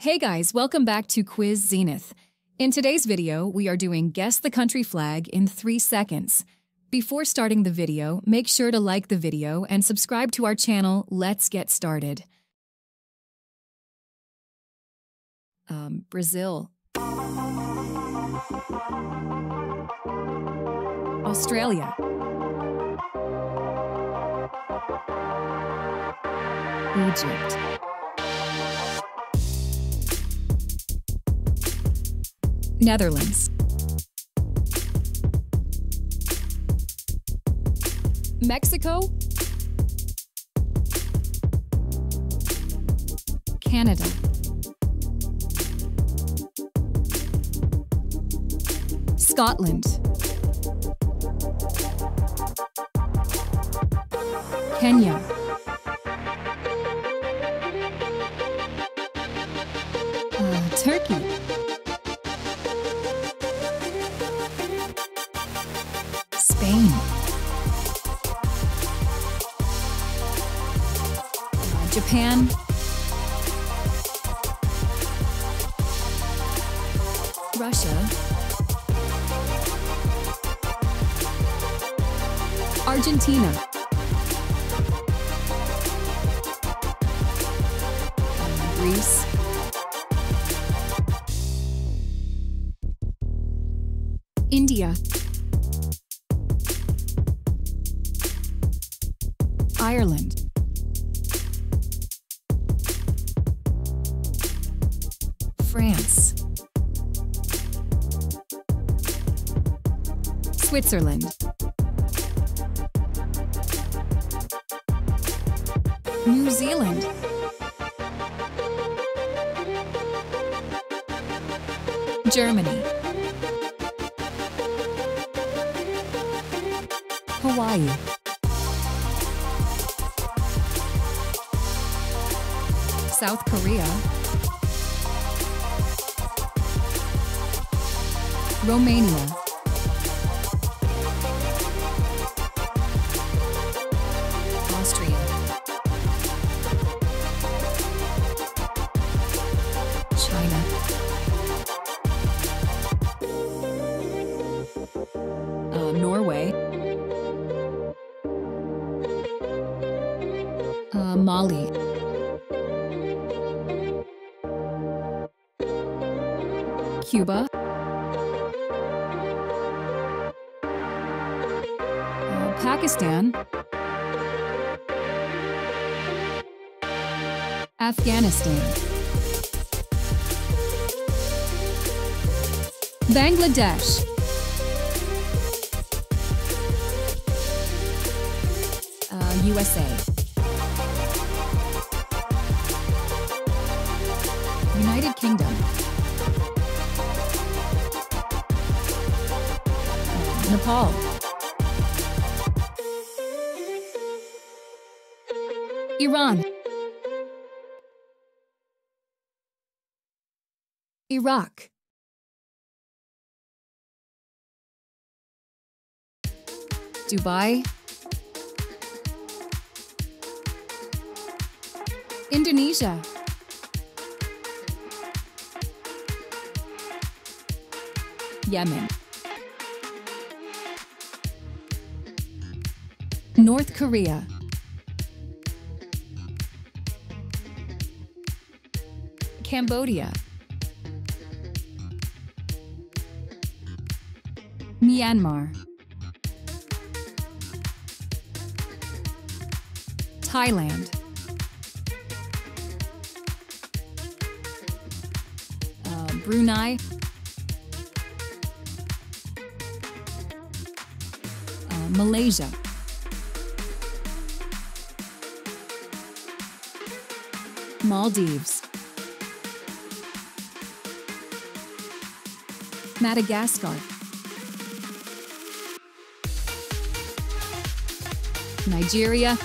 Hey guys, welcome back to Quiz Zenith. In today's video, we are doing Guess the Country Flag in 3 seconds. Before starting the video, make sure to like the video and subscribe to our channel. Let's get started. Um, Brazil. Australia. Egypt. Netherlands. Mexico. Canada. Scotland. Kenya. Uh, Turkey. Japan. Russia. Argentina. Greece. India. Ireland. France. Switzerland. New Zealand. Germany. Hawaii. South Korea. Romania. Austria. China. Uh, Norway. Uh, Mali. Cuba. Pakistan. Afghanistan. Bangladesh. Uh, USA. United Kingdom. Nepal. Iran. Iraq. Dubai. Indonesia. Yemen. North Korea. Cambodia. Myanmar. Thailand. Uh, Brunei. Uh, Malaysia. Maldives. Madagascar. Nigeria.